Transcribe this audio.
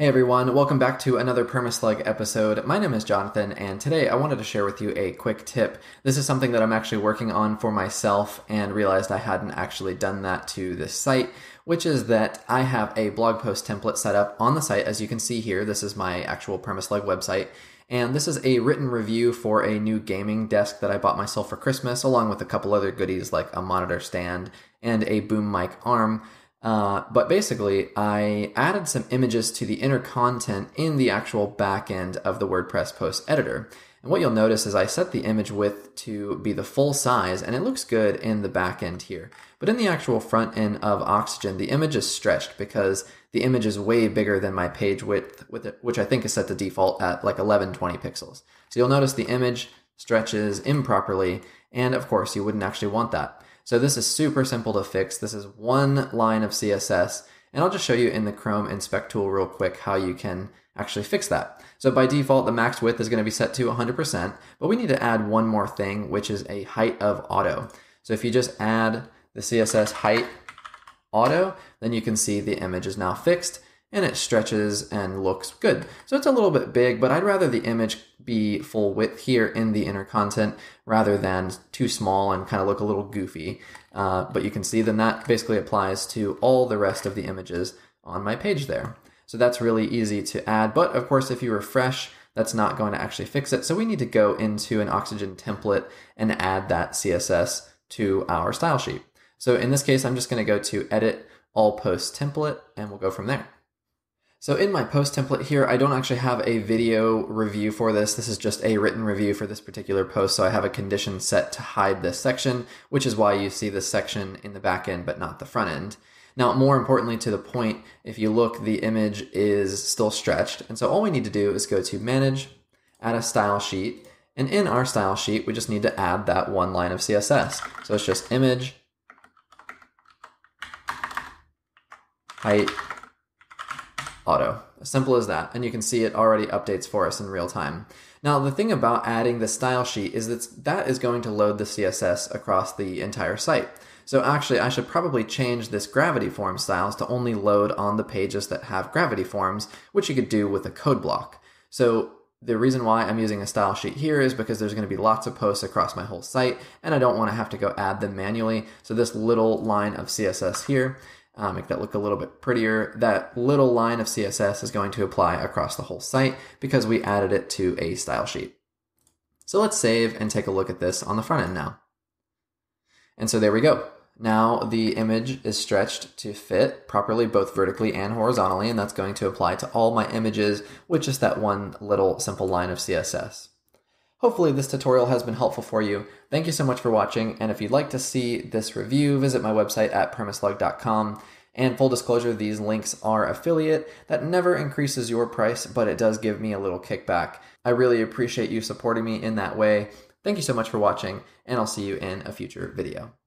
Hey everyone, welcome back to another Permaslug episode. My name is Jonathan, and today I wanted to share with you a quick tip. This is something that I'm actually working on for myself and realized I hadn't actually done that to this site, which is that I have a blog post template set up on the site. As you can see here, this is my actual Permaslug website. And this is a written review for a new gaming desk that I bought myself for Christmas, along with a couple other goodies like a monitor stand and a boom mic arm. Uh, but basically, I added some images to the inner content in the actual back end of the WordPress post editor. And what you'll notice is I set the image width to be the full size, and it looks good in the back end here. But in the actual front end of Oxygen, the image is stretched because the image is way bigger than my page width, which I think is set to default at like 1120 pixels. So you'll notice the image stretches improperly, and of course, you wouldn't actually want that. So this is super simple to fix. This is one line of CSS, and I'll just show you in the Chrome inspect tool real quick how you can actually fix that. So by default, the max width is going to be set to 100%, but we need to add one more thing, which is a height of auto. So if you just add the CSS height auto, then you can see the image is now fixed and it stretches and looks good. So it's a little bit big, but I'd rather the image be full width here in the inner content rather than too small and kind of look a little goofy. Uh, but you can see then that basically applies to all the rest of the images on my page there. So that's really easy to add. But of course, if you refresh, that's not going to actually fix it. So we need to go into an Oxygen template and add that CSS to our style sheet. So in this case, I'm just going to go to edit all post template and we'll go from there. So in my post template here, I don't actually have a video review for this. This is just a written review for this particular post. So I have a condition set to hide this section, which is why you see this section in the back end, but not the front end. Now, more importantly to the point, if you look, the image is still stretched. And so all we need to do is go to manage, add a style sheet. And in our style sheet, we just need to add that one line of CSS. So it's just image, height, auto. Simple as that. And you can see it already updates for us in real time. Now, the thing about adding the style sheet is that that is going to load the CSS across the entire site. So actually, I should probably change this gravity form styles to only load on the pages that have gravity forms, which you could do with a code block. So the reason why I'm using a style sheet here is because there's going to be lots of posts across my whole site, and I don't want to have to go add them manually. So this little line of CSS here uh, make that look a little bit prettier. That little line of CSS is going to apply across the whole site because we added it to a style sheet. So let's save and take a look at this on the front end now. And so there we go. Now the image is stretched to fit properly both vertically and horizontally, and that's going to apply to all my images with just that one little simple line of CSS. Hopefully this tutorial has been helpful for you. Thank you so much for watching, and if you'd like to see this review, visit my website at permaslug.com. And full disclosure, these links are affiliate. That never increases your price, but it does give me a little kickback. I really appreciate you supporting me in that way. Thank you so much for watching, and I'll see you in a future video.